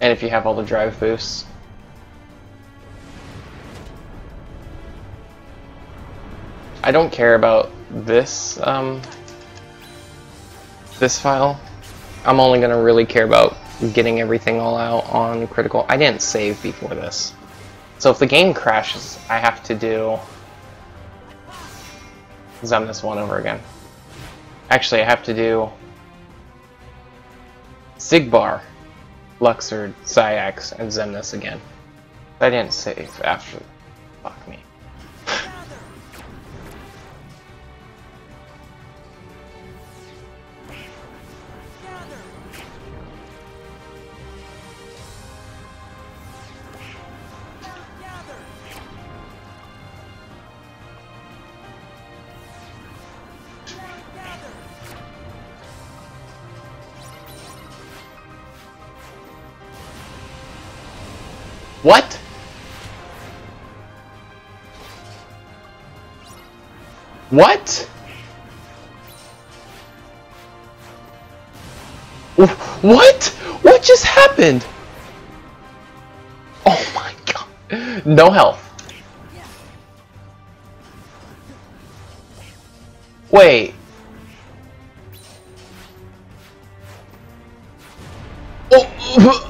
And if you have all the drive boosts. I don't care about this, um, this file. I'm only gonna really care about getting everything all out on critical. I didn't save before this. So if the game crashes, I have to do Xemnas one over again. Actually, I have to do Xigbar, Luxord, Saïx, and Xemnas again. I didn't save after. Fuck me. What? What? What? What just happened? Oh my god. No health. Wait. Oh. Uh,